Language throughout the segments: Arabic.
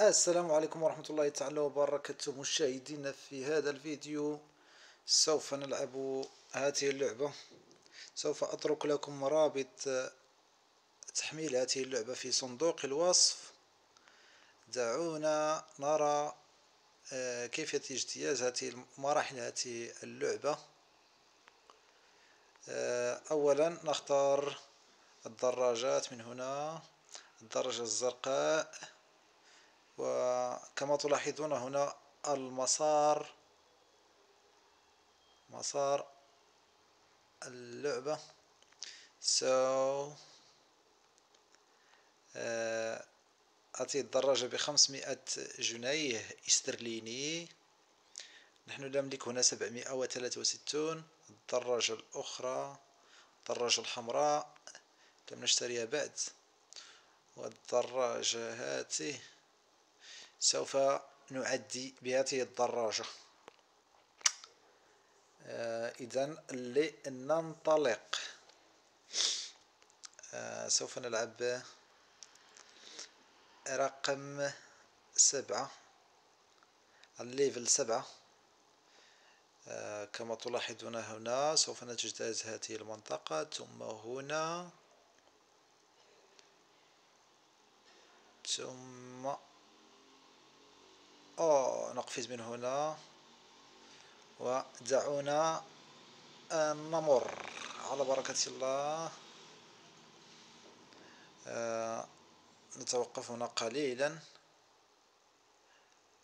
السلام عليكم ورحمة الله تعالى وبركاته مشاهدينا في هذا الفيديو. سوف نلعب هذه اللعبة. سوف أترك لكم رابط تحميل هذه اللعبة في صندوق الوصف. دعونا نرى آه، كيفية اجتياز هذه مراحل هذه اللعبة. آه، أولا نختار الدراجات من هنا الدرجة الزرقاء. وكما تلاحظون هنا المسار مسار اللعبة. So آه، هذه الدراجة بخمسمائة جنيه إسترليني. نحن نملك هنا سبعمائة وثلاثة وستون. الدراجة الأخرى الدراجة الحمراء لم نشتريها بعد. والدراجة هذه سوف نعدي بهذه الدراجة. آه إذا لننطلق. آه سوف نلعب رقم سبعة الليفل سبعة. آه كما تلاحظون هنا سوف نجتاز هذه المنطقة. ثم هنا. ثم أو نقفز من هنا. ودعونا نمر. على بركة الله. آه نتوقف هنا قليلا.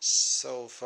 سوف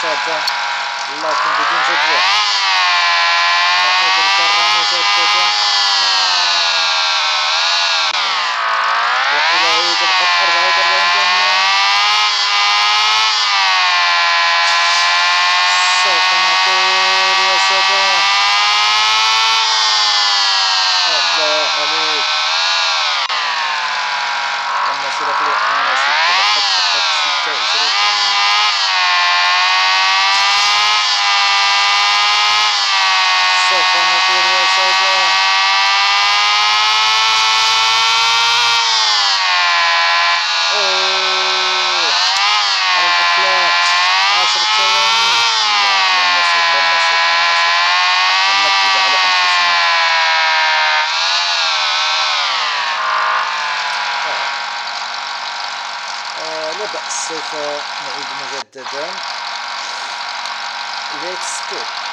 Sota Lakin bugün futbol. Ahmet Karramuz Sota'da. then let's go.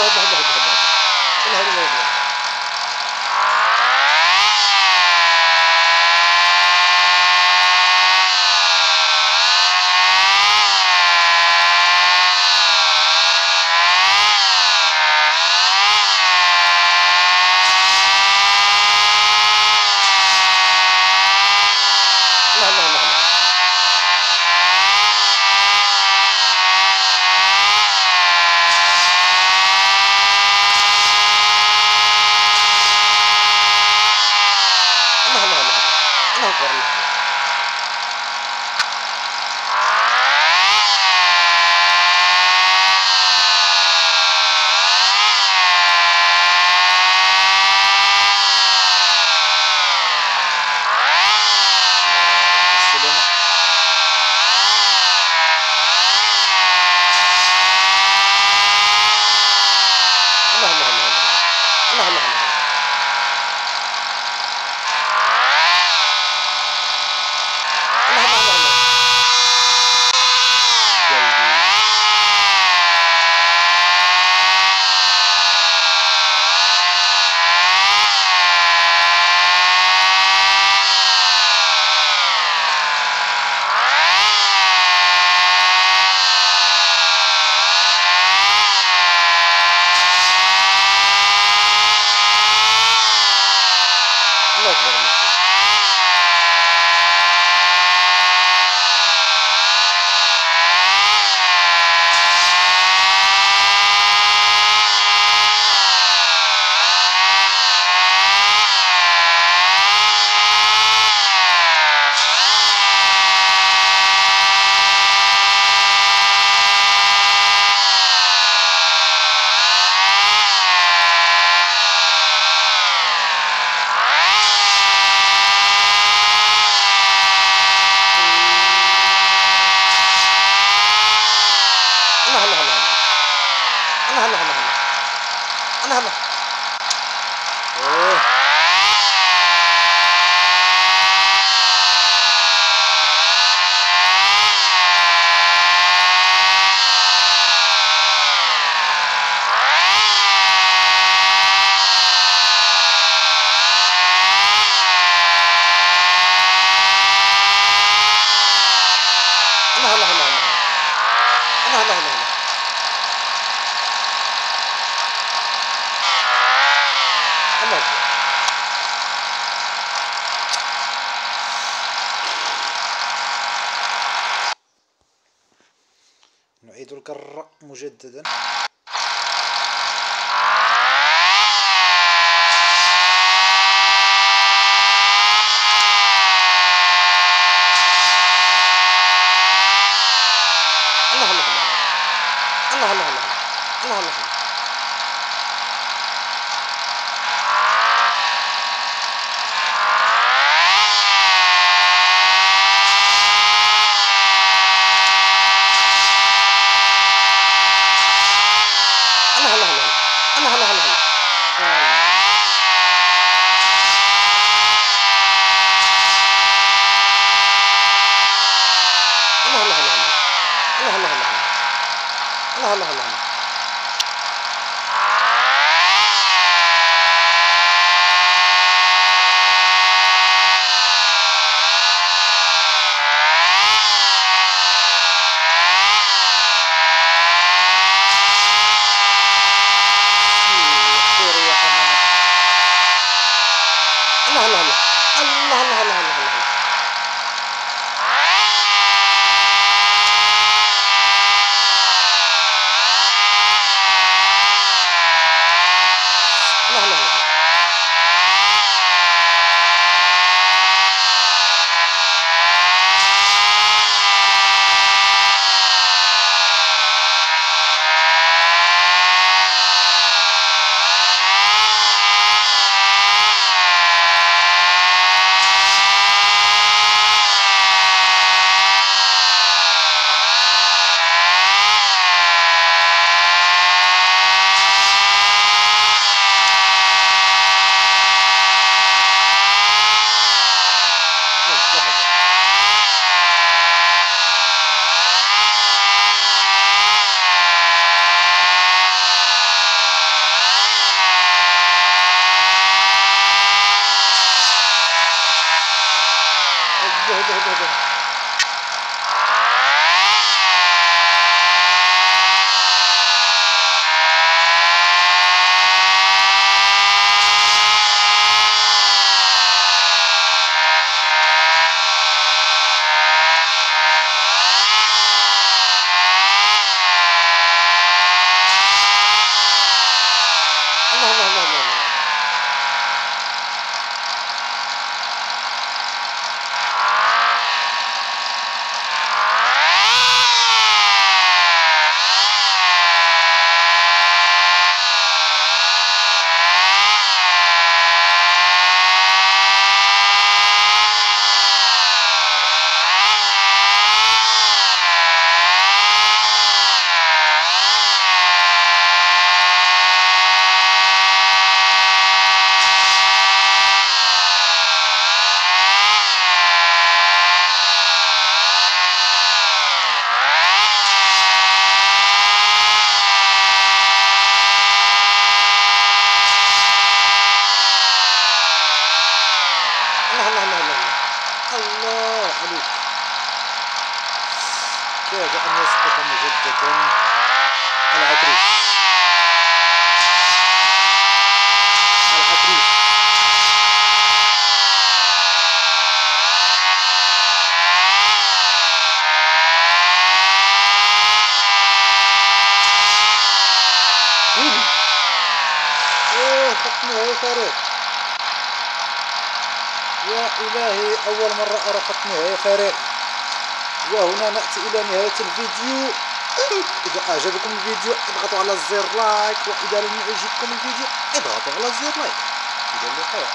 no, no, no, no. الأبيض نعيد الكرة مجددا. يسارون يا إلهي أول مرة أرى أرقتني يا فريق. وهنا نأتي إلى نهاية الفيديو. إذا أعجبكم الفيديو اضغطوا على زر لايك. وإذا لم يعجبكم الفيديو اضغطوا على زر لايك. إلى اللقاء.